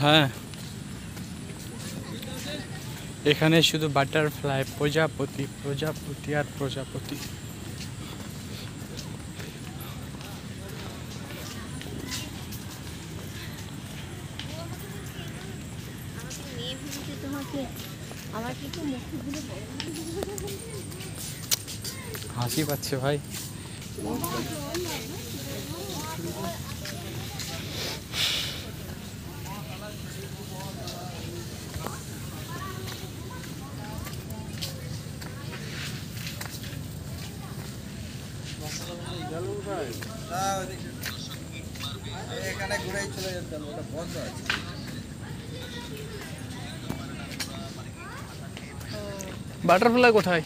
হ্যাঁ। এখানে শুধু বাটারফ্লাই প্রজাপতি প্রজাপতি আর প্রজাপতি। হাসি পাচ্ছে ভাই। এখানে ঘুরেই চলে যেতাম ওটা বন্ধ আছে বাটারফ্লাই কোথায়